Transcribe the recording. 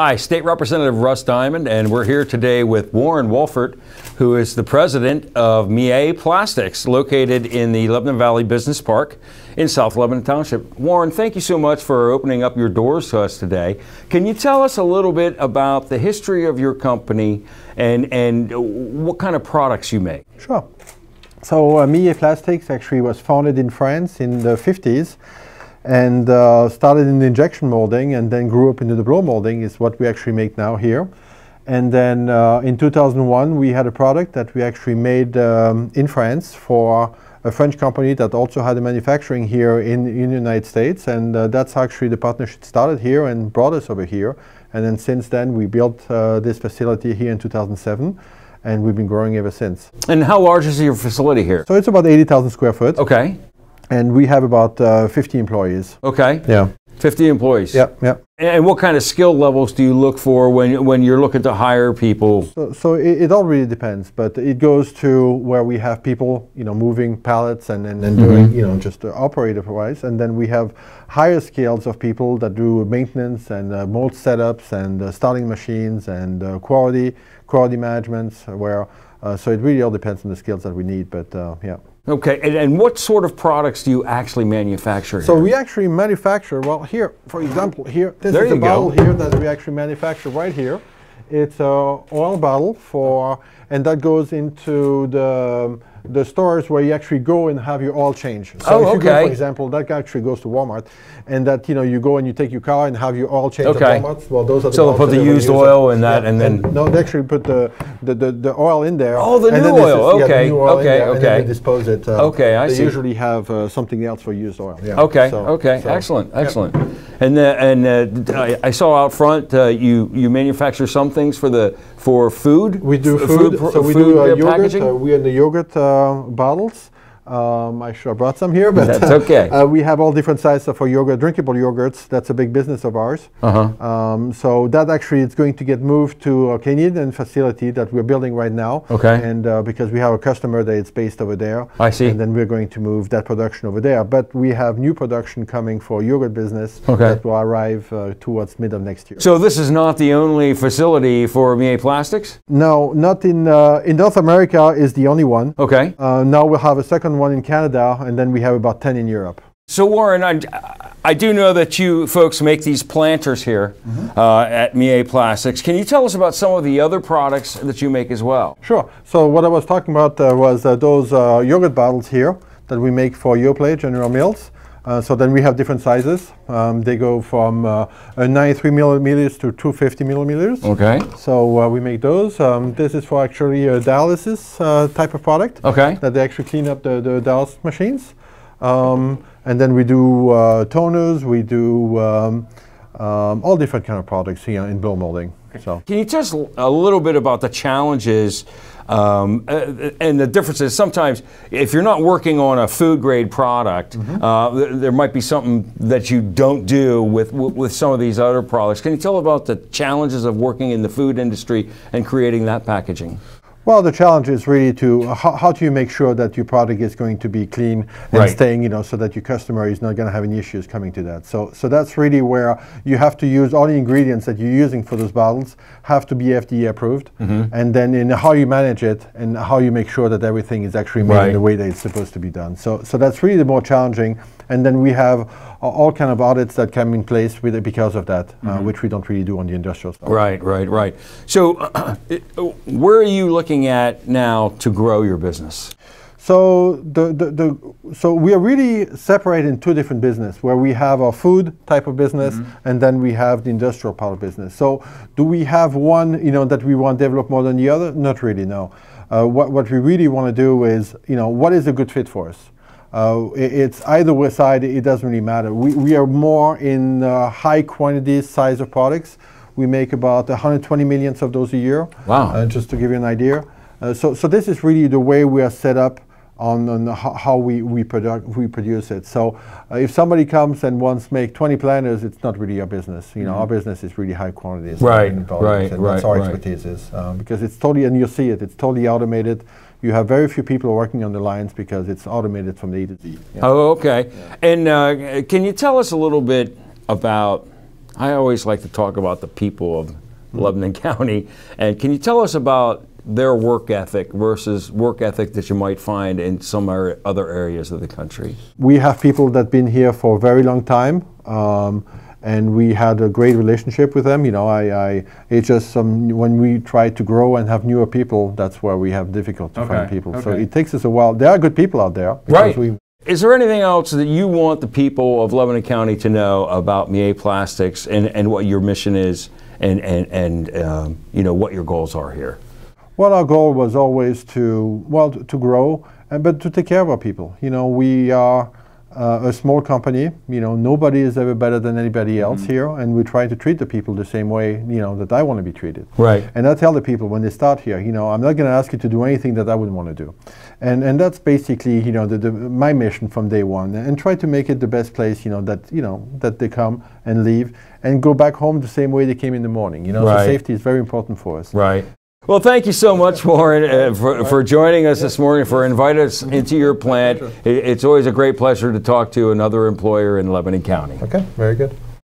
Hi, State Representative Russ Diamond, and we're here today with Warren Wolfert, who is the president of Millet Plastics, located in the Lebanon Valley Business Park in South Lebanon Township. Warren, thank you so much for opening up your doors to us today. Can you tell us a little bit about the history of your company and, and what kind of products you make? Sure. So uh, Plastics actually was founded in France in the 50s and uh, started in the injection molding and then grew up into the blow molding is what we actually make now here. And then uh, in 2001 we had a product that we actually made um, in France for a French company that also had a manufacturing here in, in the United States and uh, that's actually the partnership started here and brought us over here. And then since then we built uh, this facility here in 2007 and we've been growing ever since. And how large is your facility here? So it's about 80,000 square foot. Okay. And we have about uh, 50 employees. Okay. Yeah. 50 employees. Yeah, yeah. And what kind of skill levels do you look for when, when you're looking to hire people? So, so it, it all really depends, but it goes to where we have people, you know, moving pallets and, and, and mm -hmm. doing, you know, just uh, operator-wise. And then we have higher scales of people that do maintenance and uh, mold setups and uh, starting machines and uh, quality, quality management, where, uh, so it really all depends on the skills that we need, but uh, yeah. Okay, and, and, what sort of products do you actually manufacture? So here? we actually manufacture, well here, for example, here, this there is a bottle here that we actually manufacture right here. It's a oil bottle for, and that goes into the the stores where you actually go and have your oil change. So oh, if you okay. go, for example, that guy actually goes to Walmart, and that you know you go and you take your car and have your oil change okay. at Walmart. Well, those are the so they'll put the used oil in that, yeah. and then and no, they actually put the, the, the, the, oil in there. Oh, the new oil. Is, okay, yeah, new oil okay, there, okay. They dispose it. Uh, okay, I they see. usually have uh, something else for used oil. Yeah. Okay, so, okay, so, excellent, excellent. And uh, and uh, I, I, saw out front uh, you you manufacture some things for the for food. We do food. food so we food do uh, yogurt. Uh, we in the yogurt bottles. Um, I sure brought some here, but that's okay. Uh, we have all different sizes for yogurt, drinkable yogurts. That's a big business of ours. Uh-huh. Um, so that actually is going to get moved to a Canadian facility that we're building right now. Okay. And uh, because we have a customer that is based over there. I see. And then we're going to move that production over there. But we have new production coming for yogurt business okay. that will arrive uh, towards mid of next year. So this is not the only facility for Millet Plastics? No, not in uh, in North America is the only one. Okay. Uh, now we'll have a second one in Canada, and then we have about 10 in Europe. So Warren, I, I do know that you folks make these planters here mm -hmm. uh, at Millet Plastics. Can you tell us about some of the other products that you make as well? Sure. So what I was talking about uh, was uh, those uh, yogurt bottles here that we make for Yoplait, General Mills. Uh, so then we have different sizes. Um, they go from uh, 93 millimeters to 250 millimeters. Okay. So uh, we make those. Um, this is for actually a dialysis uh, type of product. Okay. That they actually clean up the, the dialysis machines. Um, and then we do uh, toners. We do um, um, all different kind of products here in blow molding. So. Can you tell us a little bit about the challenges um, uh, and the difference is sometimes if you're not working on a food grade product, mm -hmm. uh, th there might be something that you don't do with, with some of these other products. Can you tell about the challenges of working in the food industry and creating that packaging? Well, the challenge is really to uh, how, how, do you make sure that your product is going to be clean and right. staying, you know, so that your customer is not going to have any issues coming to that. So, so that's really where you have to use all the ingredients that you're using for those bottles have to be FDA approved, mm -hmm. and then in how you manage it and how you make sure that everything is actually made right. in the way that it's supposed to be done. So, so that's really the more challenging. And then we have all kind of audits that come in place with it because of that, uh, mm-hmm. which we don't really do on the industrial side. Right, right, right. So, uh, where are you looking at now to grow your business? So the, the, the, so we are really separated in two different business where we have our food type of business mm -hmm. and then we have the industrial part of business. So do we have one you know that we want to develop more than the other? Not really, no. Uh, what, what we really want to do is you know what is a good fit for us. Uh, it, it's either way side, it doesn't really matter. We, we are more in uh, high quantities size of products. We make about 120 millions of those a year. Wow. Uh, just to give you an idea. Uh, so, so this is really the way we are set up on, on how we, we, produ we produce it. So uh, if somebody comes and wants to make 20 planners, it's not really our business. You know, mm -hmm. our business is really high quantities. Right, right, and right. That's our right. expertise is. Um, because it's totally, and you'll see it, it's totally automated. You have very few people working on the lines because it's automated from A to Z. Yeah. Oh, okay. Yeah. And uh, can you tell us a little bit about I always like to talk about the people of Lebanon County. And can you tell us about their work ethic versus work ethic that you might find in some other areas of the country? We have people that have been here for a very long time. Um, and we had a great relationship with them. You know, I, I it's just some when we try to grow and have newer people, that's where we have difficult to find Okay, people. So it takes us a while. There are good people out there. Right. We, Is there anything else that you want the people of Lebanon County to know about Millet Plastics and, and what your mission is and, and, and um, you know, what your goals are here? Well, our goal was always to well to, to grow, and but to take care of our people. You know, we are uh, a small company. You know, nobody is ever better than anybody else here, and we try to treat the people the same way. You know that I want to be treated. Right. And I tell the people when they start here, you know, I'm not going to ask you to do anything that I wouldn't want to do, and and that's basically you know the, the, my mission from day one, and try to make it the best place. You know that you know that they come and leave and go back home the same way they came in the morning. You know, Right. so safety is very important for us. Right. Well, thank you so much, Warren, uh, for, for joining us this morning, for inviting us into your plant. It's always a great pleasure to talk to another employer in Lebanon County. Okay, very good.